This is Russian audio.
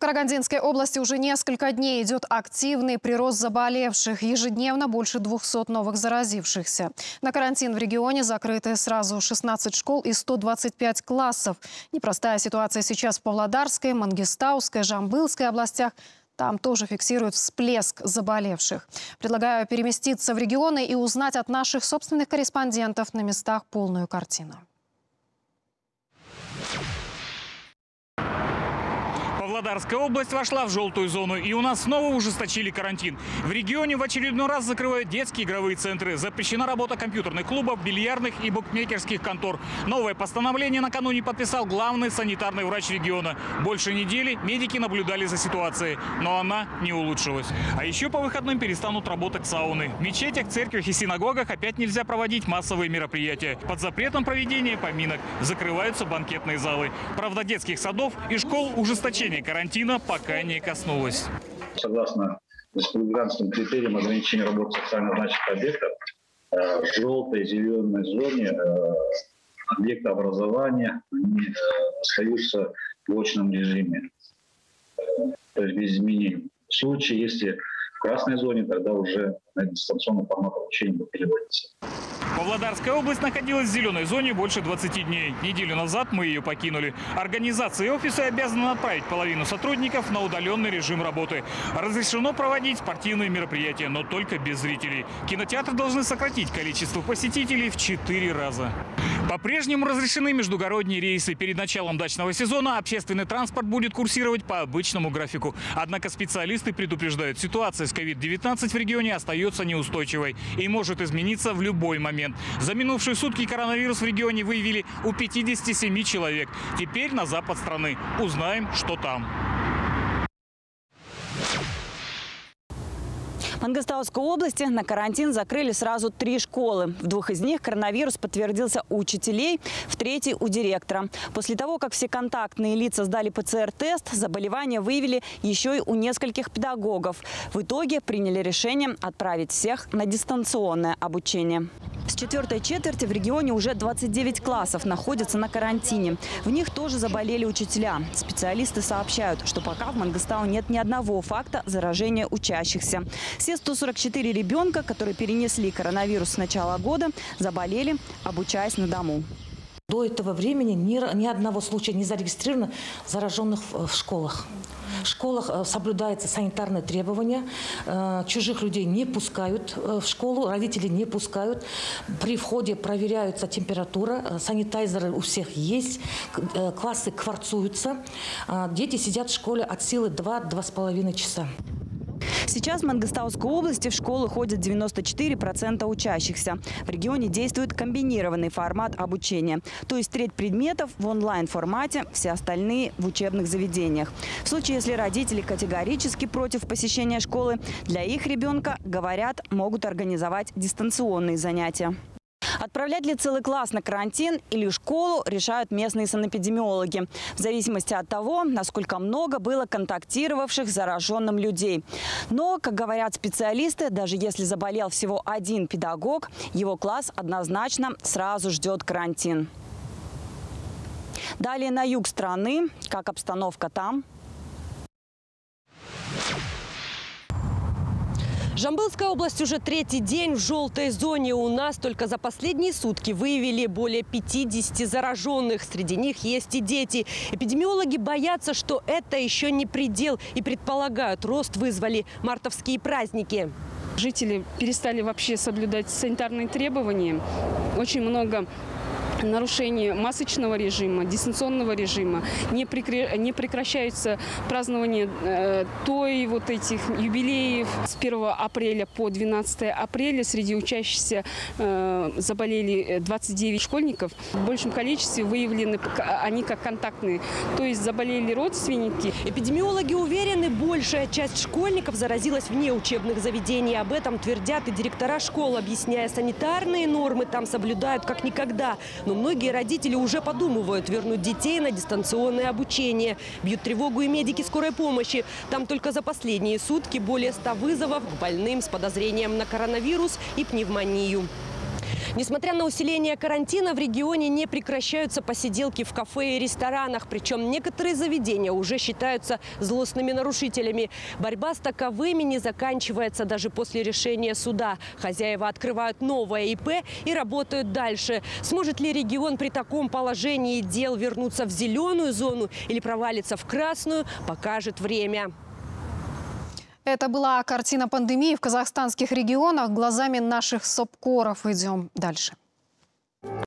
Карагандинской области уже несколько дней идет активный прирост заболевших. Ежедневно больше 200 новых заразившихся. На карантин в регионе закрыты сразу 16 школ и 125 классов. Непростая ситуация сейчас в Павлодарской, Мангистауской, Жамбылской областях. Там тоже фиксируют всплеск заболевших. Предлагаю переместиться в регионы и узнать от наших собственных корреспондентов на местах полную картину. Павлодарская область вошла в желтую зону, и у нас снова ужесточили карантин. В регионе в очередной раз закрывают детские игровые центры. Запрещена работа компьютерных клубов, бильярдных и букмекерских контор. Новое постановление накануне подписал главный санитарный врач региона. Больше недели медики наблюдали за ситуацией, но она не улучшилась. А еще по выходным перестанут работать сауны. В мечетях, церквях и синагогах опять нельзя проводить массовые мероприятия. Под запретом проведения поминок закрываются банкетные залы. Правда, детских садов и школ ужесточение карантина пока не коснулось. Согласно республиканским критериям ограничения работы социально значимых объектов, э, в желтой, зеленой зоне э, объекты образования они э, остаются в очном режиме, то есть без изменений. В случае, если в красной зоне, тогда уже на дистанционный формат обучения будет переводиться. Павлодарская область находилась в зеленой зоне больше 20 дней. Неделю назад мы ее покинули. Организации и офисы обязаны отправить половину сотрудников на удаленный режим работы. Разрешено проводить спортивные мероприятия, но только без зрителей. Кинотеатры должны сократить количество посетителей в 4 раза. По-прежнему разрешены междугородние рейсы. Перед началом дачного сезона общественный транспорт будет курсировать по обычному графику. Однако специалисты предупреждают, ситуация с COVID-19 в регионе остается неустойчивой и может измениться в любой момент. За минувшие сутки коронавирус в регионе выявили у 57 человек. Теперь на запад страны. Узнаем, что там. В Мангостауской области на карантин закрыли сразу три школы. В двух из них коронавирус подтвердился у учителей, в третьей – у директора. После того, как все контактные лица сдали ПЦР-тест, заболевание выявили еще и у нескольких педагогов. В итоге приняли решение отправить всех на дистанционное обучение. С четвертой четверти в регионе уже 29 классов находятся на карантине. В них тоже заболели учителя. Специалисты сообщают, что пока в Мангостау нет ни одного факта заражения учащихся. Все 144 ребенка, которые перенесли коронавирус с начала года, заболели, обучаясь на дому. До этого времени ни, ни одного случая не зарегистрировано зараженных в, в школах. В школах э, соблюдаются санитарные требования. Э, чужих людей не пускают э, в школу, родители не пускают. При входе проверяется температура, санитайзеры у всех есть, классы кварцуются. Дети сидят в школе от силы 2-2,5 часа. Сейчас в Мангостауской области в школы ходят 94% учащихся. В регионе действует комбинированный формат обучения. То есть треть предметов в онлайн-формате, все остальные в учебных заведениях. В случае, если родители категорически против посещения школы, для их ребенка, говорят, могут организовать дистанционные занятия. Отправлять ли целый класс на карантин или школу, решают местные санэпидемиологи. В зависимости от того, насколько много было контактировавших с зараженным людей. Но, как говорят специалисты, даже если заболел всего один педагог, его класс однозначно сразу ждет карантин. Далее на юг страны. Как обстановка там? Жамбылская область уже третий день в желтой зоне. У нас только за последние сутки выявили более 50 зараженных. Среди них есть и дети. Эпидемиологи боятся, что это еще не предел и предполагают, рост вызвали мартовские праздники. Жители перестали вообще соблюдать санитарные требования. Очень много нарушение масочного режима, дистанционного режима, не, прекра... не прекращаются празднование э, той вот этих юбилеев. С 1 апреля по 12 апреля среди учащихся э, заболели 29 школьников. В большем количестве выявлены они как контактные, то есть заболели родственники. Эпидемиологи уверены, большая часть школьников заразилась вне учебных заведений. Об этом твердят и директора школ, объясняя санитарные нормы там соблюдают как никогда. Но многие родители уже подумывают вернуть детей на дистанционное обучение. Бьют тревогу и медики скорой помощи. Там только за последние сутки более 100 вызовов к больным с подозрением на коронавирус и пневмонию. Несмотря на усиление карантина, в регионе не прекращаются посиделки в кафе и ресторанах. Причем некоторые заведения уже считаются злостными нарушителями. Борьба с таковыми не заканчивается даже после решения суда. Хозяева открывают новое ИП и работают дальше. Сможет ли регион при таком положении дел вернуться в зеленую зону или провалиться в красную, покажет время. Это была картина пандемии в казахстанских регионах. Глазами наших сопкоров идем дальше.